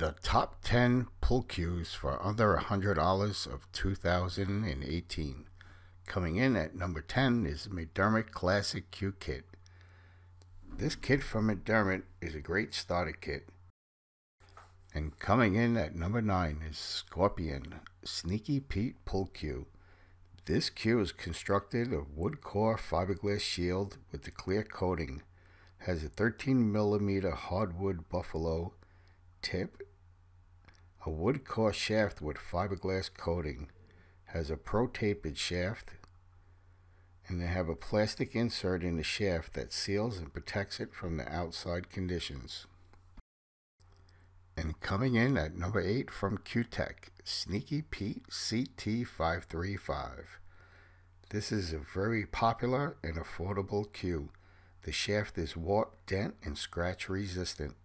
The top 10 pool cues for under $100 of 2018. Coming in at number 10 is McDermott Classic Cue Kit. This kit from McDermott is a great starter kit. And coming in at number 9 is Scorpion Sneaky Pete Pool Cue. This cue is constructed of wood core fiberglass shield with the clear coating. Has a 13 millimeter hardwood buffalo tip, a wood core shaft with fiberglass coating. Has a pro tapered shaft, and they have a plastic insert in the shaft that seals and protects it from the outside conditions. And coming in at number 8 from Cuetec, Sneaky Pete CT535. This is a very popular and affordable cue. The shaft is warp, dent, and scratch resistant.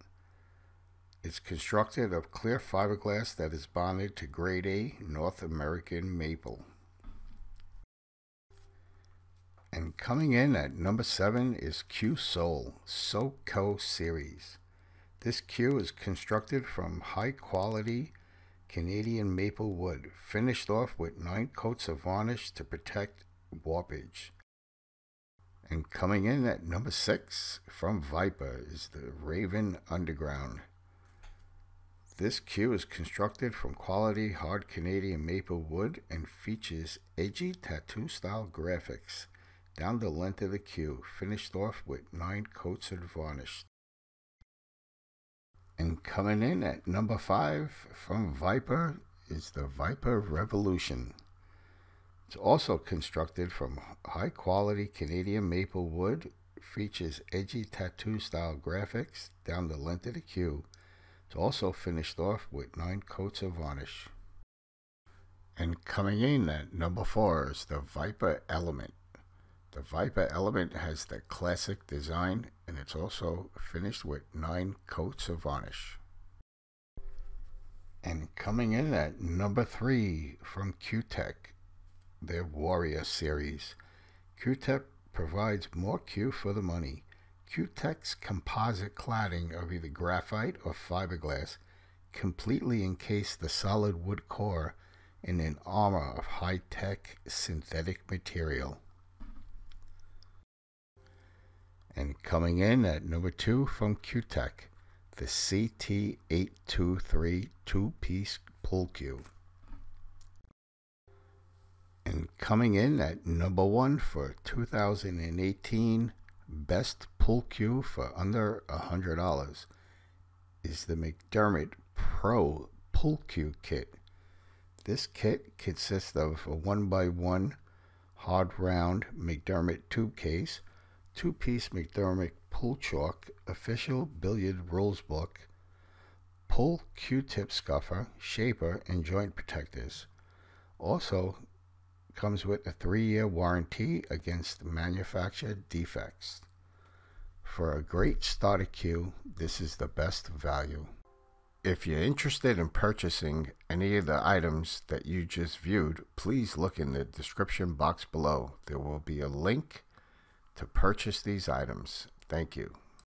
It's constructed of clear fiberglass that is bonded to grade A North American maple. And coming in at number 7 is Cuesoul SoCo Series. This cue is constructed from high quality Canadian maple wood, finished off with 9 coats of varnish to protect warpage. And coming in at number six from Viper is the Raven Underground. This cue is constructed from quality hard Canadian maple wood and features edgy tattoo style graphics down the length of the cue, finished off with nine coats of varnish. And coming in at number five from Viper is the Viper Revolution. It's also constructed from high quality Canadian maple wood, features edgy tattoo style graphics down the length of the cue. It's also finished off with nine coats of varnish. And coming in at number four is the Viper Element. The Viper Element has the classic design and it's also finished with nine coats of varnish. And coming in at number three from Cuetec their Warrior series. Cuetec provides more cue for the money. Cuetec's composite cladding of either graphite or fiberglass completely encased the solid wood core in an armor of high-tech synthetic material. And coming in at number two from Q-Tech, the CT823 two-piece pool cue. And coming in at number one for 2018 Best Pool Cue for under $100 is the McDermott Pro Pool Cue Kit. This kit consists of a 1x1 hard round McDermott tube case, two piece McDermott pool chalk, official billiard rules book, pool cue tip scuffer, shaper, and joint protectors. Also comes with a three-year warranty against manufacturer defects. For a great starter cue, this is the best value. If you're interested in purchasing any of the items that you just viewed, please look in the description box below. There will be a link to purchase these items. Thank you.